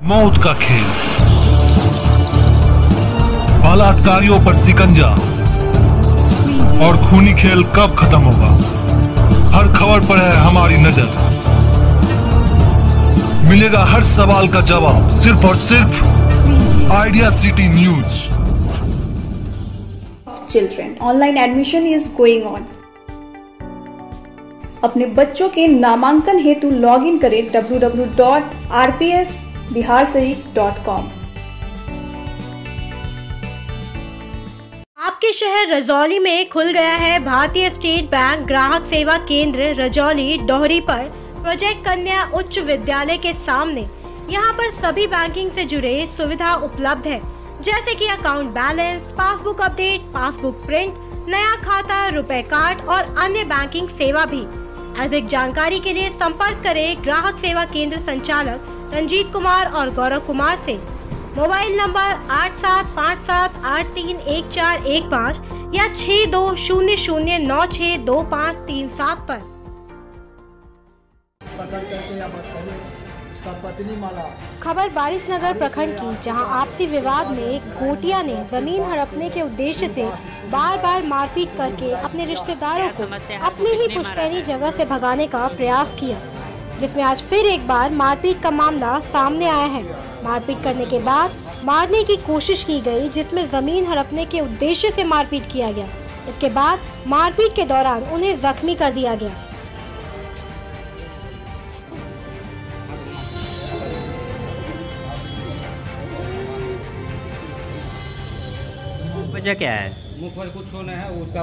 मौत का खेल। बलात्कारियों पर सिकंजा। और खूनी खेल कब खत्म होगा? हर खबर पर है हमारी नज़र। मिलेगा हर सवाल का जवाब, सिर्फ़ और सिर्फ़ idea city news. Children online admission is going on अपने बच्चों के नामांकन हेतु लॉग इन करें www.rpsbiharsarik.com आपके शहर रजौली में खुल गया है भारतीय स्टेट बैंक ग्राहक सेवा केंद्र रजौली डोहरी पर। प्रोजेक्ट कन्या उच्च विद्यालय के सामने। यहाँ पर सभी बैंकिंग से जुड़े सुविधा उपलब्ध है, जैसे कि account balance, passbook update, passbook print, नया खाता, रुपए कार्ड और अन्य बैंकिंग सेवा भी। अधिक जानकारी के लिए संपर्क करें ग्राहक सेवा केंद्र संचालक रंजीत कुमार और गौरव कुमार से। मोबाइल नंबर आठ सात पाँच सात आठ तीन एक चार एक पाँच या छः दो शून्य शून्य नौ छः दो पाँच तीन सात पर। पकड़ करके या बताइए उसका पत्नी माला। खबर बारिश नगर प्रखंड की जहाँ आपसी विवाद में गोटिया ने ज़मीन हड़पने के उद्देश्य से बार बार मारपीट करके अपने रिश्तेदारों को अपनी ही पुश्तैनी जगह से भगाने का प्रयास किया। जिसमें आज फिर एक बार मारपीट का मामला सामने आया है। मारपीट करने के बाद मारने की कोशिश की गई, जिसमें ज़मीन हड़पने के उद्देश्य से मारपीट किया गया। इसके बाद मारपीट के दौरान उन्हें जख्मी कर दिया गया। वजह क्या है? मुख वजह कुछ होने है, उसका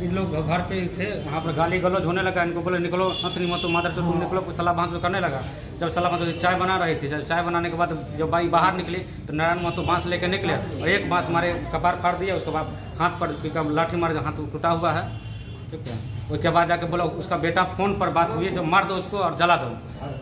इन लोग घर पे थे, वहाँ पर गाली गलौज होने लगा, इनको बोले निकलो नतनी मतो मादर चो तुम निकलो, कुछ सलाह बाँस करने लगा। जब सलाह बाँस चाय बना रही थी, जब चाय बनाने के बाद जब बाई बाहर निकली तो नारायण महतो बाँस लेकर निकले, और एक बाँस हमारे कपार फाड़ दिया, उसके बाद हाथ पर लाठी मारे हाथ टूटा हुआ है। ठीक है। उसके बाद जाके बोला, उसका बेटा फ़ोन पर बात हुई है, जब मार दो उसको और जला दो।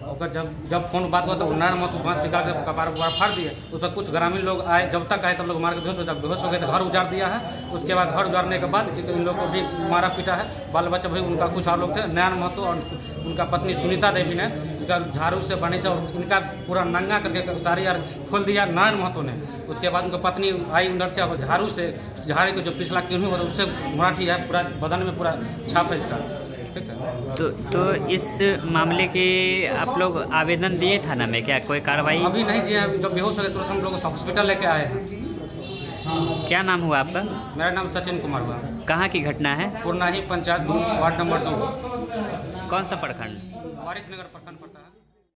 और जब जब फ़ोन बात हुआ तो नारायण महतो बाँस निकाल के कपार उपार फाड़ दिए। उस पर कुछ ग्रामीण लोग आए, जब तक आए तब लोग मार के बेहोश हो, जब बेहोश हो गए तो घर उजाड़ दिया है। उसके बाद घर उजाड़ने के बाद क्योंकि इन लोग को भी मारा पीटा है, बाल बच्चा भाई, उनका कुछ और लोग थे, नयन महतो और उनका पत्नी सुनीता देवी ने उनका झाड़ू से बने से और इनका पूरा नंगा करके साड़ी यार खोल दिया नारायण महतो ने। उसके बाद उनकी पत्नी आई उधर से और झाड़ू से, झाड़ू को जो पिछला किन्हू होता उससे मराठी है पूरा बदन में पूरा छाप है। इसका तो तो इस मामले के आप लोग आवेदन दिए थाना में क्या? कोई कार्रवाई? अभी नहीं दिया अभी जब बेहोश हो गए तुरंत हम लोग हॉस्पिटल लेके आए हैं। क्या नाम हुआ आपका? मेरा नाम सचिन कुमार हुआ। कहाँ की घटना है? पूर्णाही पंचायत वार्ड नंबर दो। कौन सा प्रखंड? वारिस नगर प्रखंड पड़ता है।